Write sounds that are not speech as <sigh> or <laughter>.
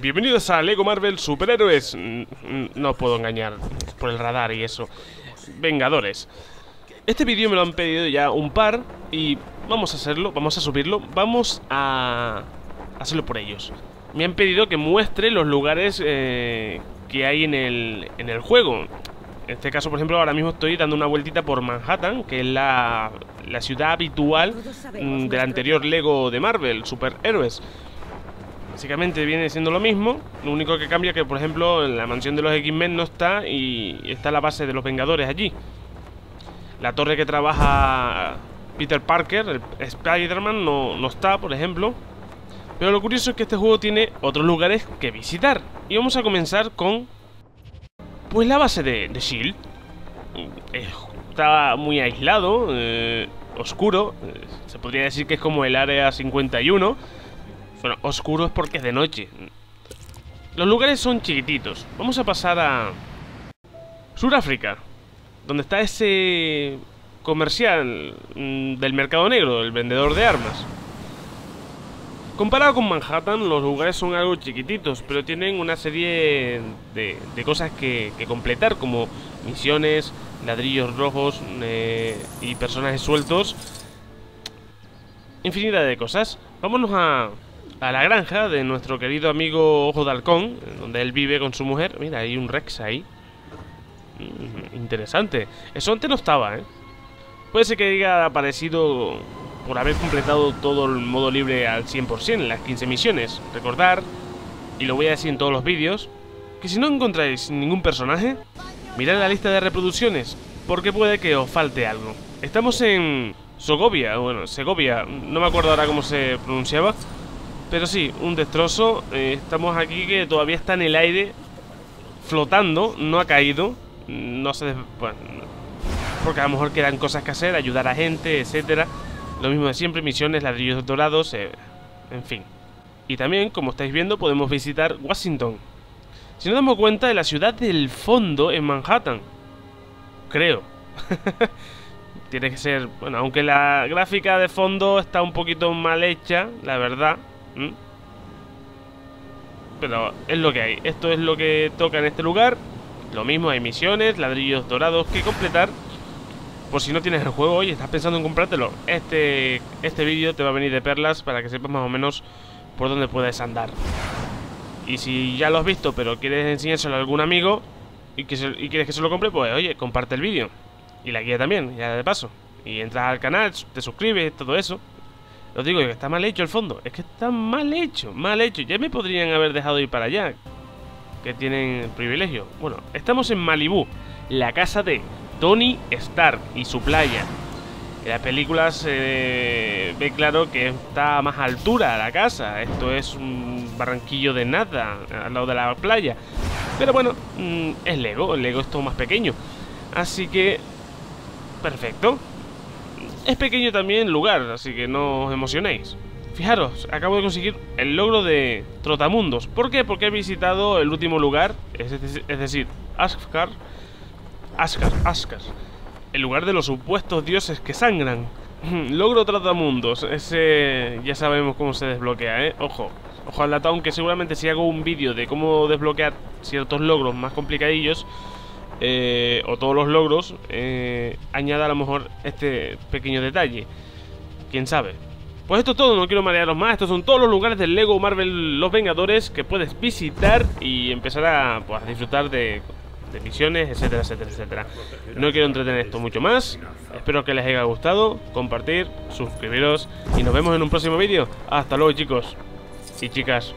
Bienvenidos a Lego Marvel Superhéroes. No puedo engañar por el radar y eso. Vengadores. Este vídeo me lo han pedido ya un par y vamos a hacerlo, vamos a subirlo, vamos a hacerlo por ellos. Me han pedido que muestre los lugares eh, que hay en el, en el juego. En este caso, por ejemplo, ahora mismo estoy dando una vueltita por Manhattan, que es la, la ciudad habitual mm, del anterior Lego de Marvel, Superhéroes. Básicamente viene siendo lo mismo, lo único que cambia es que, por ejemplo, la mansión de los X-Men no está y está la base de los Vengadores allí. La torre que trabaja Peter Parker, Spider-Man, no, no está, por ejemplo. Pero lo curioso es que este juego tiene otros lugares que visitar. Y vamos a comenzar con... Pues la base de, S.H.I.E.L.D. Está muy aislado, eh, oscuro. eh, se podría decir que es como el Área 51. Bueno, oscuro es porque es de noche. Los lugares son chiquititos. Vamos a pasar a... Sudáfrica. Donde está ese comercial mm, del mercado negro, el vendedor de armas. Comparado con Manhattan, los lugares son algo chiquititos, pero tienen una serie de, de cosas que, que completar, como misiones, ladrillos rojos eh, y personajes sueltos. Infinidad de cosas. Vámonos a, a la granja de nuestro querido amigo Ojo de Halcón, donde él vive con su mujer. Mira, hay un Rex ahí. Mm, Interesante. Eso antes no estaba, ¿eh? Puede ser que haya aparecido por haber completado todo el modo libre al 100% en las 15 misiones. Recordar, y lo voy a decir en todos los vídeos, que si no encontráis ningún personaje, mirad la lista de reproducciones, porque puede que os falte algo. Estamos en Sogovia, bueno, Segovia, no me acuerdo ahora cómo se pronunciaba, pero sí, un destrozo. eh, estamos aquí que todavía está en el aire, flotando, no ha caído, no se... bueno, porque a lo mejor quedan cosas que hacer, ayudar a gente, etcétera. Lo mismo de siempre, misiones, ladrillos dorados, en fin. Y también, como estáis viendo, podemos visitar Washington. Si nos damos cuenta de la ciudad del fondo en Manhattan. Creo. <laughs> Tiene que ser, bueno, aunque la gráfica de fondo está un poquito mal hecha, la verdad. ¿M? Pero es lo que hay. Esto es lo que toca en este lugar. Lo mismo, hay misiones, ladrillos dorados que completar. Por si no tienes el juego y estás pensando en comprártelo, este, este vídeo te va a venir de perlas para que sepas más o menos por dónde puedes andar. Y si ya lo has visto, pero quieres enseñárselo a algún amigo y, y quieres que se lo compre, pues oye, comparte el vídeo. Y la guía también, ya de paso. Y entras al canal, te suscribes, todo eso. Os digo que está mal hecho el fondo. Es que está mal hecho, mal hecho. Ya me podrían haber dejado ir para allá. Que tienen privilegio. Bueno, estamos en Malibú, la casa de Tony Stark y su playa. En la película se ve claro que está a más altura la casa. Esto es un barranquillo de nada al lado de la playa. Pero bueno, mm, es Lego. El Lego es todo más pequeño. Así que, perfecto. Es pequeño también el lugar, así que no os emocionéis. Fijaros, acabo de conseguir el logro de Trotamundos. ¿Por qué? Porque he visitado el último lugar, es, dec- es decir, Asgard. Asgard, Asgard. El lugar de los supuestos dioses que sangran. <laughs> Logro Trotamundos. Ese ya sabemos cómo se desbloquea, ¿eh? Ojo. Ojo al datón que seguramente si hago un vídeo de cómo desbloquear ciertos logros más complicadillos, eh, o todos los logros, eh, añada a lo mejor este pequeño detalle. Quién sabe. Pues esto es todo, no quiero marearos más. Estos son todos los lugares del Lego Marvel Los Vengadores que puedes visitar y empezar a, pues, disfrutar de, de misiones, etcétera, etcétera, etcétera. No quiero entretener esto mucho más. Espero que les haya gustado. Compartir, suscribiros y nos vemos en un próximo vídeo. Hasta luego, chicos y chicas.